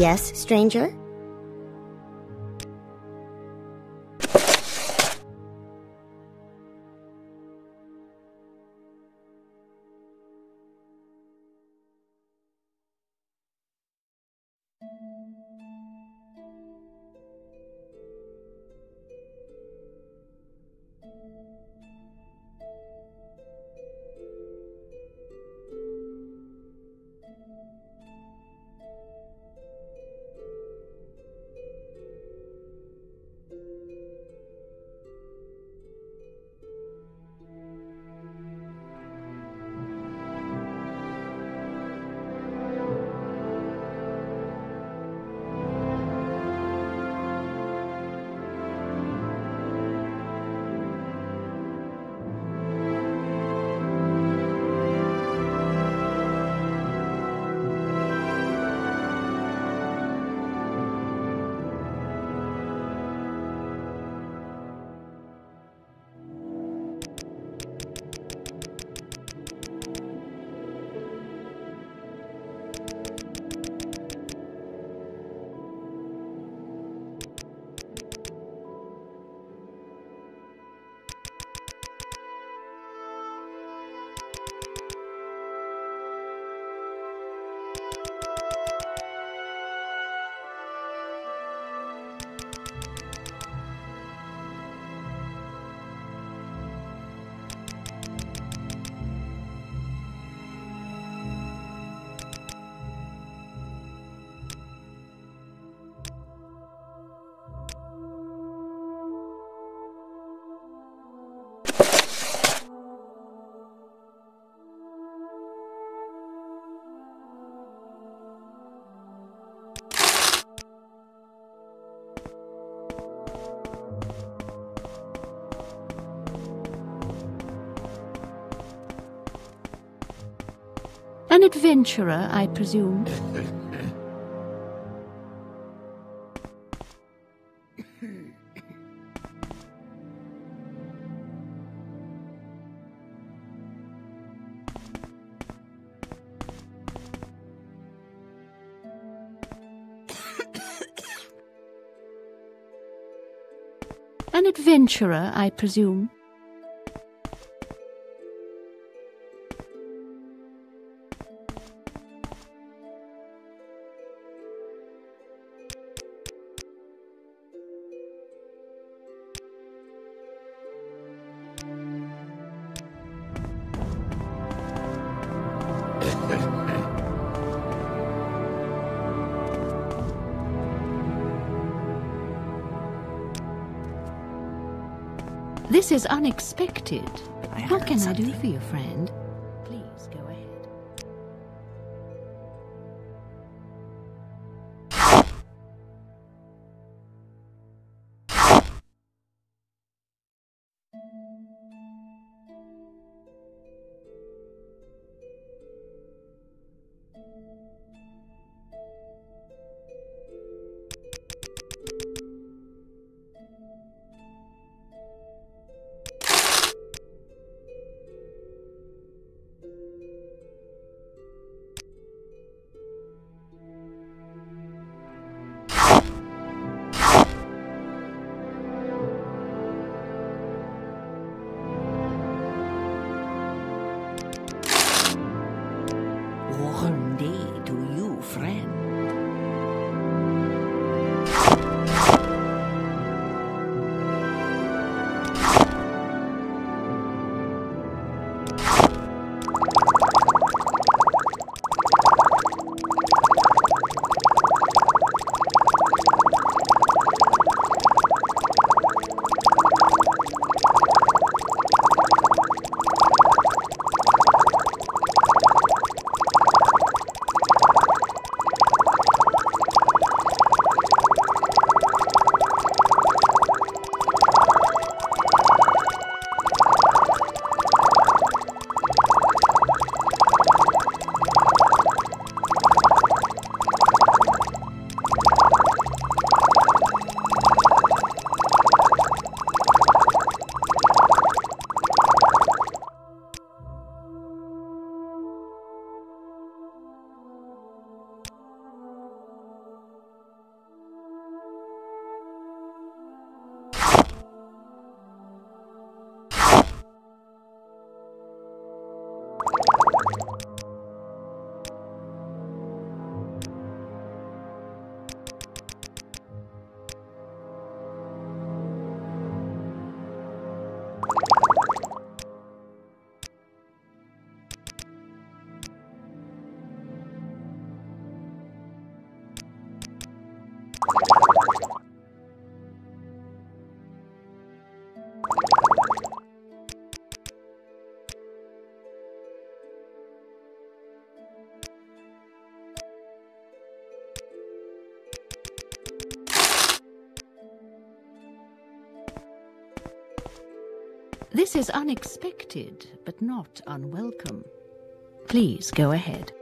Yes, stranger? An adventurer, I presume. An adventurer, I presume. This is unexpected. I What can I do for you, friend? うん。This is unexpected, but not unwelcome. Please go ahead.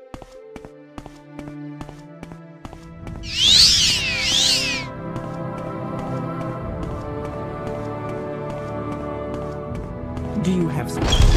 Do you have some?